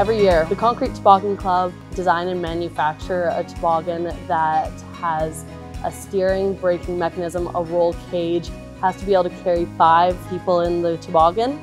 Every year, the Concrete Toboggan Club design and manufacture a toboggan that has a steering braking mechanism, a roll cage, has to be able to carry five people in the toboggan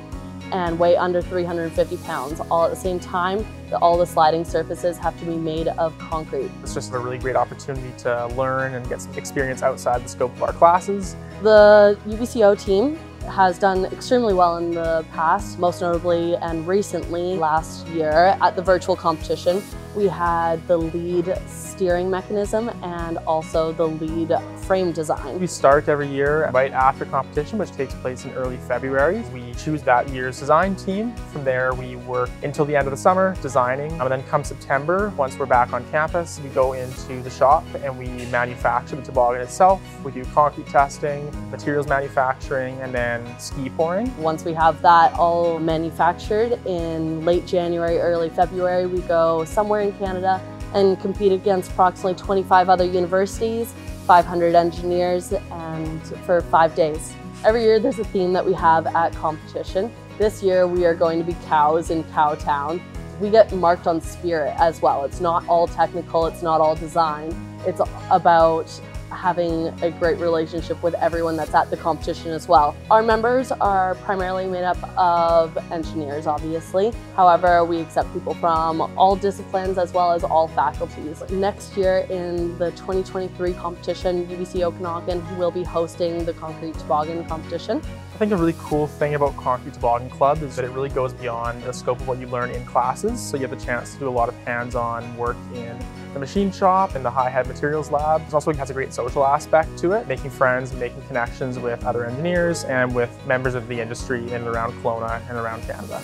and weigh under 350 pounds. All at the same time, all the sliding surfaces have to be made of concrete. It's just a really great opportunity to learn and get some experience outside the scope of our classes. The UBCO team has done extremely well in the past, most notably and recently last year at the virtual competition. We had the lead steering mechanism and also the lead frame design. We start every year right after competition, which takes place in early February. We choose that year's design team. From there, we work until the end of the summer designing. And then come September, once we're back on campus, we go into the shop and we manufacture the toboggan itself. We do concrete testing, materials manufacturing, and then ski pouring. Once we have that all manufactured in late January, early February, we go somewhere in Canada and compete against approximately 25 other universities, 500 engineers, and for five days. Every year there's a theme that we have at competition. This year we are going to be cows in Cowtown. We get marked on spirit as well. It's not all technical, it's not all design. It's about having a great relationship with everyone that's at the competition as well. Our members are primarily made up of engineers, obviously. However, we accept people from all disciplines as well as all faculties. Next year in the 2023 competition, UBC Okanagan will be hosting the Concrete Toboggan competition. I think a really cool thing about Concrete Toboggan Club is that it really goes beyond the scope of what you learn in classes. So you have the chance to do a lot of hands-on work in the machine shop and the high head materials lab. It also has a great social aspect to it, making friends, making connections with other engineers and with members of the industry in and around Kelowna and around Canada.